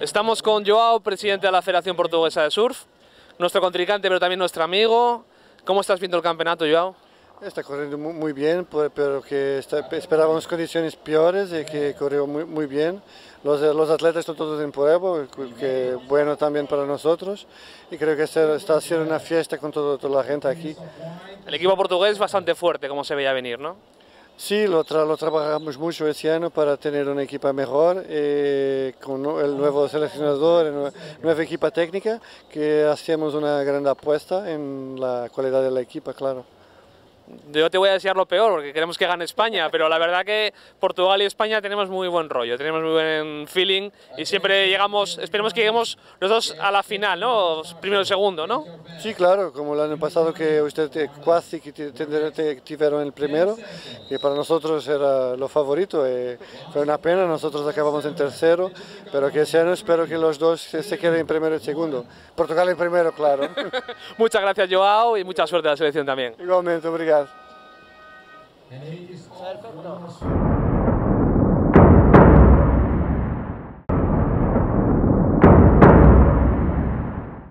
Estamos con Joao, presidente de la Federación Portuguesa de Surf, nuestro contrincante pero también nuestro amigo. ¿Cómo estás viendo el campeonato, Joao? Está corriendo muy bien, pero que está, esperábamos condiciones peores y que corrió muy, muy bien. Los, los, atletas están todos en prueba, que bueno también para nosotros. Y creo que está, está haciendo una fiesta con todo, toda la gente aquí. El equipo portugués es bastante fuerte, como se veía venir, ¿no? Sí, lo, lo, trabajamos mucho este año para tener una equipa mejor, eh, con el nuevo seleccionador, nueva equipa técnica, que hacemos una gran apuesta en la calidad de la equipa, claro yo te voy a desear lo peor porque queremos que gane España, pero la verdad que Portugal y España tenemos muy buen rollo, tenemos muy buen feeling y siempre llegamos, esperemos que lleguemos los dos a la final, ¿no? Primero y segundo, ¿no? Sí, claro, como el año pasado que usted casi que tuvieron el primero, que para nosotros era lo favorito, y eh, fue una pena, nosotros acabamos en tercero, pero que ese año espero que los dos se queden en primero y segundo. Portugal en primero, claro. Muchas gracias, Joao, y mucha suerte a la selección también. Igualmente, obrigado. Perfecto.